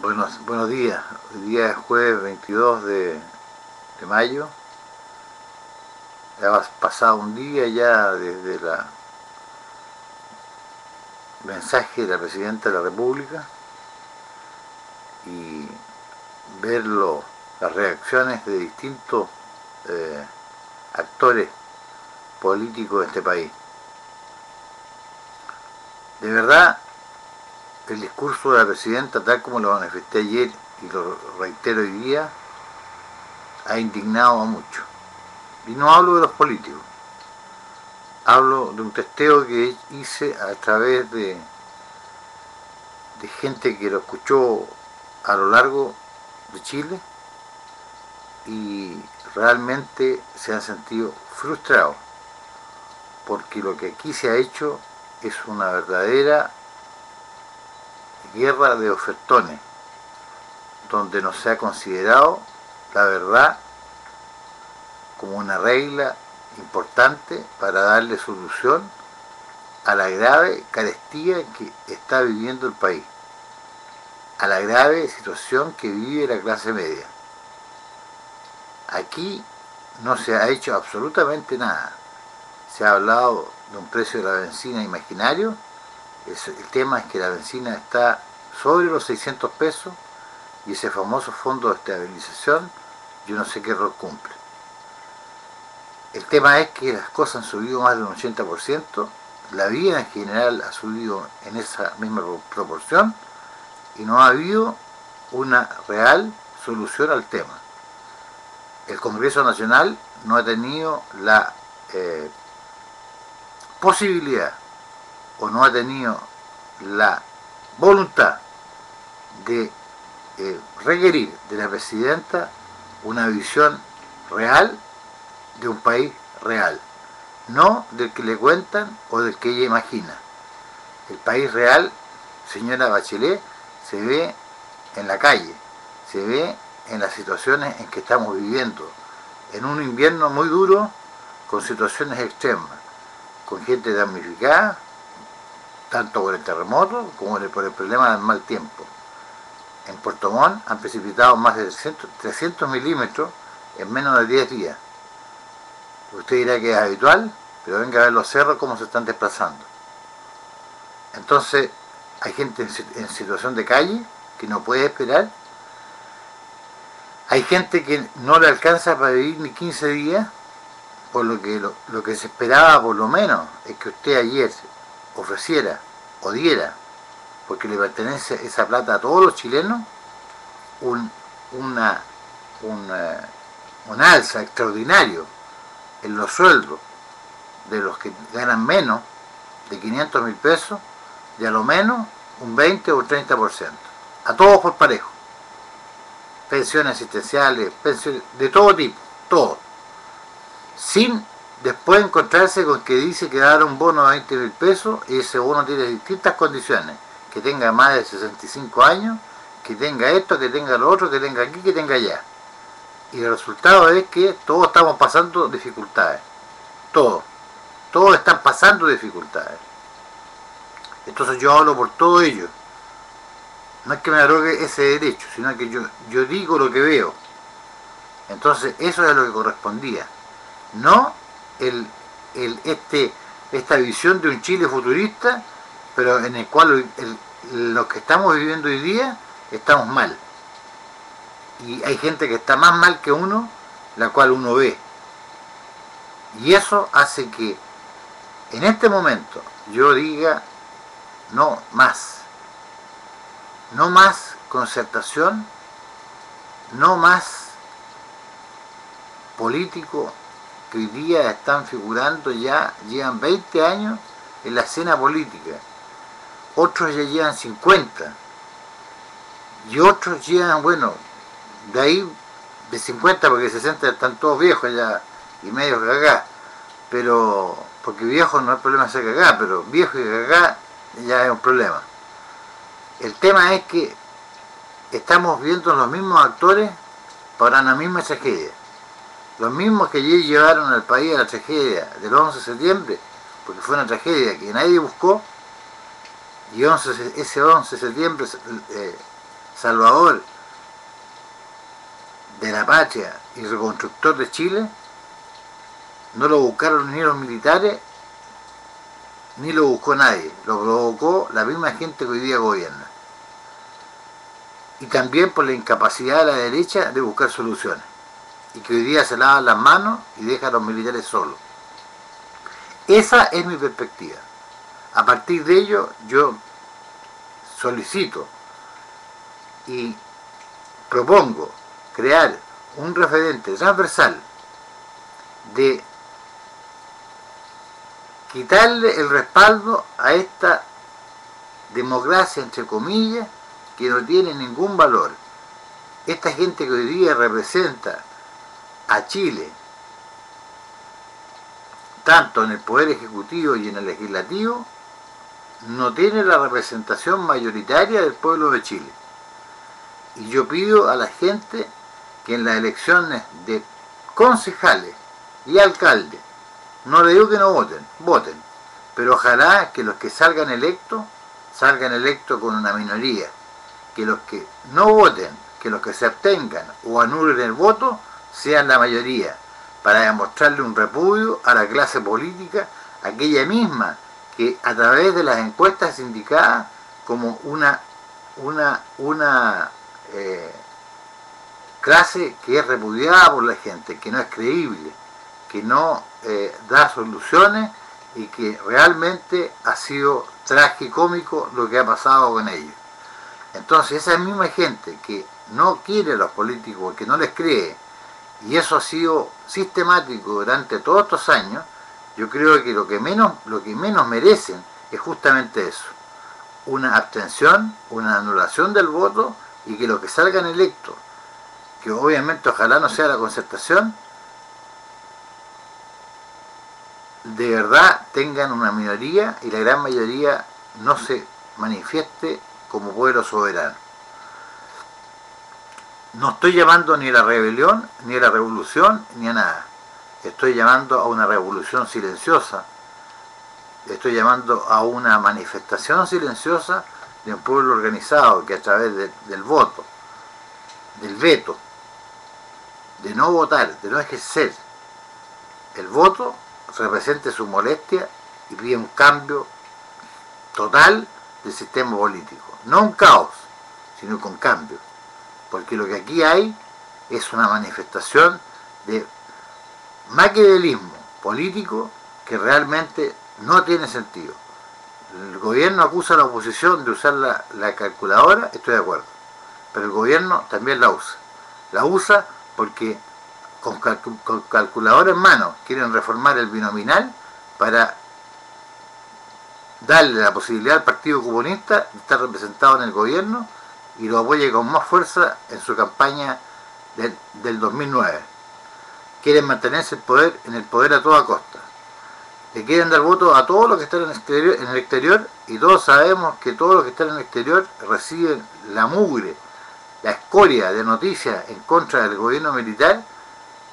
Buenos, buenos días. Hoy día es jueves 22 de, de mayo. Ya pasado un día ya desde la mensaje de la Presidenta de la República y verlo, las reacciones de distintos eh, actores políticos de este país. De verdad, el discurso de la Presidenta, tal como lo manifesté ayer y lo reitero hoy día, ha indignado a muchos. Y no hablo de los políticos, hablo de un testeo que hice a través de, de gente que lo escuchó a lo largo de Chile y realmente se han sentido frustrados porque lo que aquí se ha hecho es una verdadera guerra de ofertones donde no se ha considerado la verdad como una regla importante para darle solución a la grave carestía que está viviendo el país, a la grave situación que vive la clase media. Aquí no se ha hecho absolutamente nada. Se ha hablado de un precio de la benzina imaginario, el tema es que la benzina está sobre los 600 pesos y ese famoso fondo de estabilización yo no sé qué rol cumple. El tema es que las cosas han subido más de un 80%, la vida en general ha subido en esa misma proporción y no ha habido una real solución al tema. El Congreso Nacional no ha tenido la eh, posibilidad o no ha tenido la voluntad de eh, requerir de la presidenta una visión real de un país real, no del que le cuentan o del que ella imagina. El país real, señora Bachelet, se ve en la calle, se ve en las situaciones en que estamos viviendo, en un invierno muy duro, con situaciones extremas, con gente damnificada, tanto por el terremoto como por el problema del mal tiempo. En Puerto Montt han precipitado más de 300 milímetros en menos de 10 días. Usted dirá que es habitual, pero venga a ver los cerros cómo se están desplazando. Entonces, hay gente en situación de calle que no puede esperar. Hay gente que no le alcanza para vivir ni 15 días, por lo que lo, que se esperaba por lo menos es que usted ayer ofreciera o diera, porque le pertenece esa plata a todos los chilenos, un, una, una, un alza extraordinario en los sueldos de los que ganan menos de 500 mil pesos, de a lo menos un 20 o un 30%. A todos por parejo. Pensiones asistenciales, pensiones de todo tipo, todo. Sin después encontrarse con que dice que dar un bono de 20 mil pesos y ese bono tiene distintas condiciones. Que tenga más de 65 años, que tenga esto, que tenga lo otro, que tenga aquí, que tenga allá y el resultado es que todos estamos pasando dificultades. Todos. Todos están pasando dificultades. Entonces yo hablo por todo ello. No es que me arrogue ese derecho, sino que yo, yo digo lo que veo. Entonces eso es lo que correspondía. No el, el, este, esta visión de un Chile futurista, pero en el cual lo que estamos viviendo hoy día estamos mal y hay gente que está más mal que uno, la cual uno ve. Y eso hace que en este momento yo diga no más. No más concertación, no más políticos que hoy día están figurando ya, llevan 20 años en la escena política. Otros ya llevan 50. Y otros llevan, bueno, de ahí de 50 porque 60 están todos viejos ya y medio cagá pero porque viejo no es problema ser cagá pero viejo y cagá ya es un problema el tema es que estamos viendo los mismos actores para la misma tragedia los mismos que llevaron al país a la tragedia del 11 de septiembre porque fue una tragedia que nadie buscó y ese 11 de septiembre eh, salvador de la patria y reconstructor de Chile, no lo buscaron ni los militares, ni lo buscó nadie, lo provocó la misma gente que hoy día gobierna. Y también por la incapacidad de la derecha de buscar soluciones. Y que hoy día se lavan las manos y deja a los militares solos. Esa es mi perspectiva. A partir de ello yo solicito y propongo crear un referente transversal de quitarle el respaldo a esta democracia, entre comillas, que no tiene ningún valor. Esta gente que hoy día representa a Chile, tanto en el Poder Ejecutivo y en el Legislativo, no tiene la representación mayoritaria del pueblo de Chile. Y yo pido a la gente que en las elecciones de concejales y alcaldes, no le digo que no voten, voten, pero ojalá que los que salgan electos, salgan electos con una minoría, que los que no voten, que los que se abstengan o anulen el voto, sean la mayoría, para demostrarle un repudio a la clase política, aquella misma que a través de las encuestas indicadas como una, una, una eh, clase que es repudiada por la gente, que no es creíble, que no eh, da soluciones y que realmente ha sido tragicómico lo que ha pasado con ellos. Entonces esa misma gente que no quiere a los políticos, que no les cree, y eso ha sido sistemático durante todos estos años, yo creo que lo que menos, lo que menos merecen es justamente eso, una abstención, una anulación del voto y que los que salgan electos, que obviamente ojalá no sea la concertación, de verdad tengan una minoría y la gran mayoría no se manifieste como pueblo soberano. No estoy llamando ni a la rebelión, ni a la revolución, ni a nada. Estoy llamando a una revolución silenciosa. Estoy llamando a una manifestación silenciosa de un pueblo organizado que a través del voto, del veto, de no votar, de no ejercer el voto, represente su molestia y pide un cambio total del sistema político. No un caos, sino con cambio. Porque lo que aquí hay es una manifestación de maquiavelismo político que realmente no tiene sentido. El gobierno acusa a la oposición de usar la, la calculadora, estoy de acuerdo. Pero el gobierno también la usa. La usa porque con, calculadora en mano quieren reformar el binominal para darle la posibilidad al Partido Comunista de estar representado en el gobierno y lo apoye con más fuerza en su campaña del, 2009. Quieren mantenerse el poder, en el poder a toda costa. Le quieren dar voto a todos los que están en el, exterior, en el exterior y todos sabemos que todos los que están en el exterior reciben la mugre, la escoria de noticias en contra del gobierno militar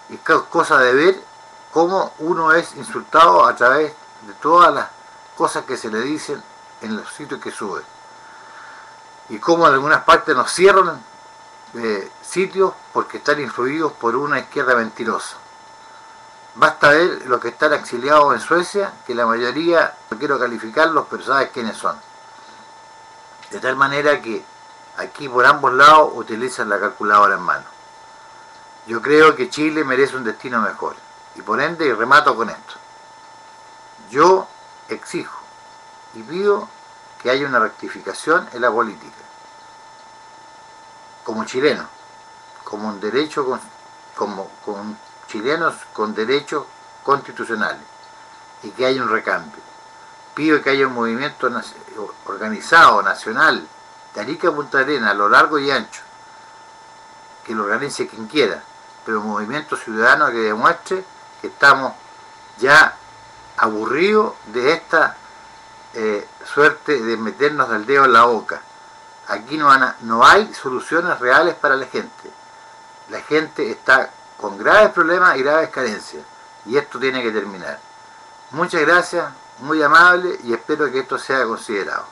y cosa de ver cómo uno es insultado a través de todas las cosas que se le dicen en los sitios que sube. Y cómo en algunas partes nos cierran eh, sitios porque están influidos por una izquierda mentirosa. Basta ver los que están exiliados en Suecia, que la mayoría, no quiero calificarlos, pero sabes quiénes son. De tal manera que aquí por ambos lados utilizan la calculadora en mano. Yo creo que Chile merece un destino mejor. Y por ende, y remato con esto. Yo exijo y pido que haya una rectificación en la política. Como chileno, como un derecho, como, con chilenos con derechos constitucionales. Y que haya un recambio. Pido que haya un movimiento organizado, nacional, de Arica a Punta Arena, a lo largo y ancho, que lo organice quien quiera, pero un movimiento ciudadano que demuestre que estamos ya aburridos de esta eh, suerte de meternos del dedo en la boca. Aquí no, no hay soluciones reales para la gente. La gente está con graves problemas y graves carencias. Y esto tiene que terminar. Muchas gracias, muy amable y espero que esto sea considerado.